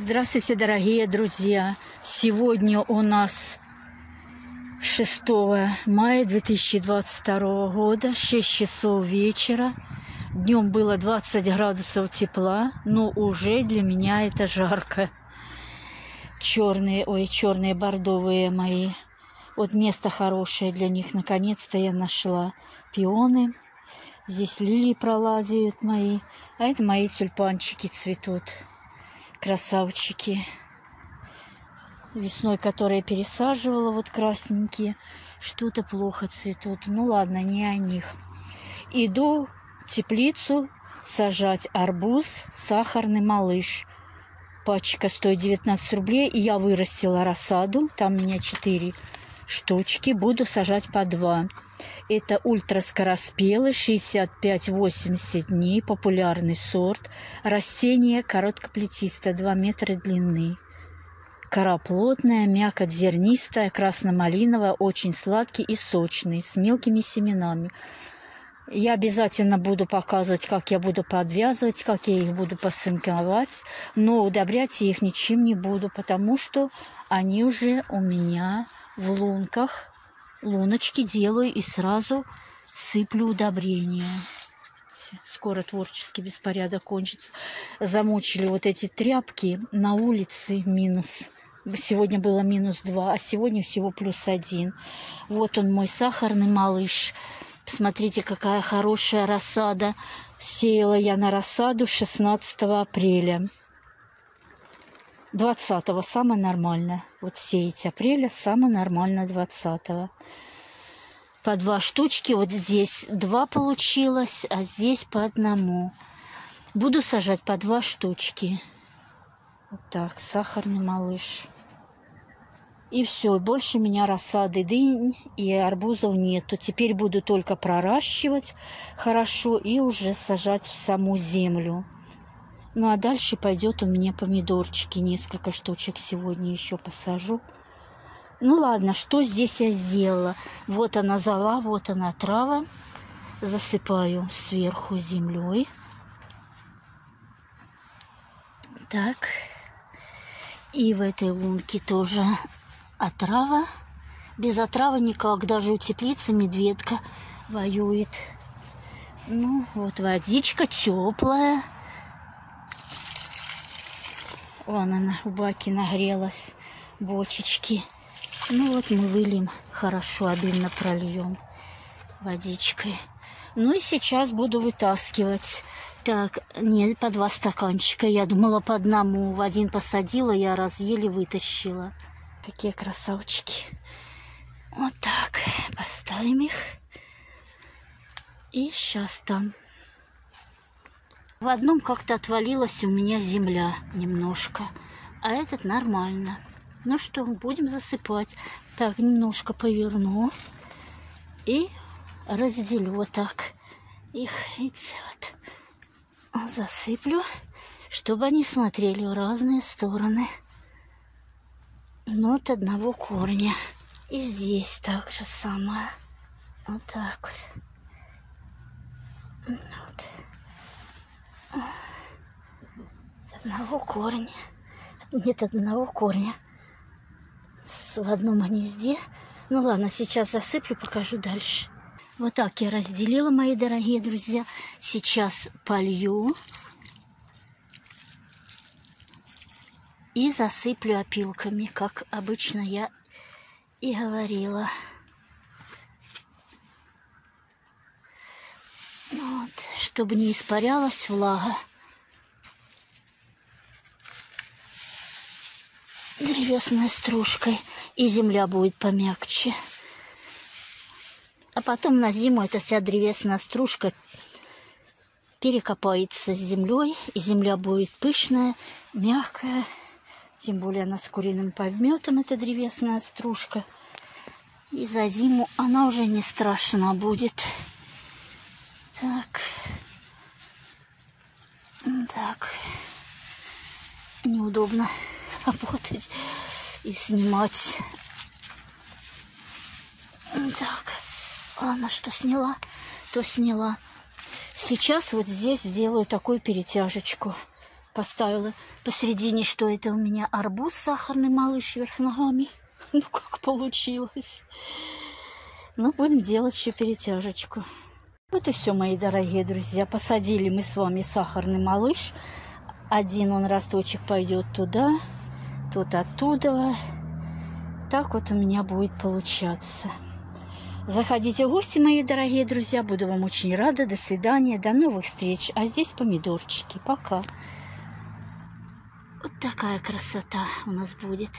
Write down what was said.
Здравствуйте, дорогие друзья! Сегодня у нас 6 мая 2022 года, 6 часов вечера. Днем было 20 градусов тепла, но уже для меня это жарко. Черные, ой, черные бордовые мои. Вот место хорошее для них. Наконец-то я нашла пионы. Здесь лилии пролазят мои. А это мои тюльпанчики цветут красавчики. Весной, которые пересаживала, вот красненькие, что-то плохо цветут. Ну ладно, не о них. Иду в теплицу сажать арбуз, сахарный малыш. Пачка стоит 19 рублей, и я вырастила рассаду. Там у меня 4 штучки. Буду сажать по 2. Это ультраскороспелый, 65-80 дней, популярный сорт. Растение короткоплетистое, 2 метра длины. Кора плотная, мякоть зернистая, красно-малиновая, очень сладкий и сочный, с мелкими семенами. Я обязательно буду показывать, как я буду подвязывать, как я их буду посынковать, но удобрять я их ничем не буду, потому что они уже у меня в лунках луночки делаю и сразу сыплю удобрения. Скоро творческий беспорядок кончится. Замучили вот эти тряпки на улице минус. Сегодня было минус два, а сегодня всего плюс один. Вот он мой сахарный малыш. Посмотрите, какая хорошая рассада. Сеяла я на рассаду 16 апреля. 20-го самое нормальное. Вот сеять апреля самое нормальное 20-го. По два штучки. Вот здесь два получилось, а здесь по одному. Буду сажать по два штучки. Вот так, сахарный малыш. И все, больше меня рассады дынь и арбузов нету. Теперь буду только проращивать хорошо и уже сажать в саму землю. Ну а дальше пойдет у меня помидорчики. Несколько штучек сегодня еще посажу. Ну ладно, что здесь я сделала? Вот она зола, вот она трава. Засыпаю сверху землей. Так. И в этой лунке тоже отрава. Без отравы никак. Даже у теплицы медведка воюет. Ну, вот водичка теплая. Вон она у баки нагрелась, бочечки. Ну вот мы выльем хорошо, обильно прольем водичкой. Ну и сейчас буду вытаскивать. Так, нет, по два стаканчика. Я думала по одному. В один посадила, я раз еле вытащила. Какие красавчики. Вот так. Поставим их. И сейчас там в одном как-то отвалилась у меня земля немножко, а этот нормально. Ну что, будем засыпать. Так, немножко поверну и разделю вот так их. Видите, вот засыплю, чтобы они смотрели в разные стороны. Ну, от одного корня. И здесь так же самое. Вот так вот. Одного корня. Нет одного корня. В одном гнезде. Ну ладно, сейчас засыплю, покажу дальше. Вот так я разделила, мои дорогие друзья. Сейчас полью. И засыплю опилками, как обычно я и говорила. Вот, чтобы не испарялась влага. древесной стружкой, и земля будет помягче. А потом на зиму эта вся древесная стружка перекопается с землей, и земля будет пышная, мягкая. Тем более она с куриным пометом, эта древесная стружка. И за зиму она уже не страшна будет. Так. Так. Неудобно работать и снимать. Так, ладно, что сняла, то сняла. Сейчас вот здесь сделаю такую перетяжечку. поставила посередине, что это у меня арбуз сахарный малыш вверх ногами. Ну, как получилось. Ну, будем делать еще перетяжечку. Вот и все, мои дорогие друзья. Посадили мы с вами сахарный малыш. Один он росточек пойдет туда, тот оттуда. Так вот у меня будет получаться. Заходите в гости, мои дорогие друзья. Буду вам очень рада. До свидания, до новых встреч. А здесь помидорчики. Пока. Вот такая красота у нас будет.